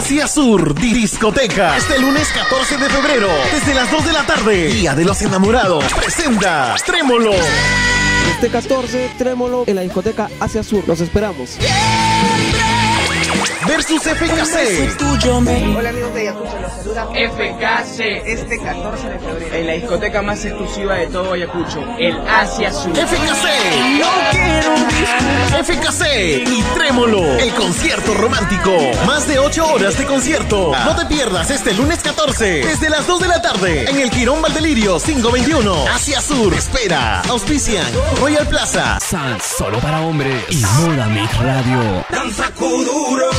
Asia Sur Discoteca. Este lunes 14 de febrero, desde las 2 de la tarde. Día de los enamorados. Presenta Trémolo. Este 14, Trémolo en la discoteca Asia Sur. Los esperamos. Versus FKC. Hola amigos de Ayacucho, los saluda FKC este 14 de febrero. en la discoteca más exclusiva de todo Ayacucho, el Asia Sur. FKC. FKC y Trémolo. El concierto romántico. Más de 8 horas de concierto. No te pierdas este lunes 14, desde las 2 de la tarde, en el Quirón Valdelirio 521. Asia Sur. Espera. Auspician Royal Plaza. Sans solo para hombres y Moda Mix Radio. Danza Kuduro.